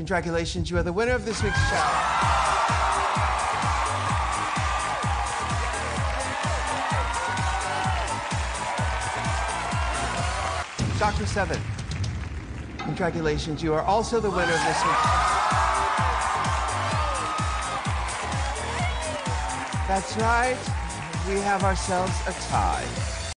Condragulations, you are the winner of this week's challenge. Dr. Seven, condragulations, you are also the winner of this week's challenge. That's right, we have ourselves a tie.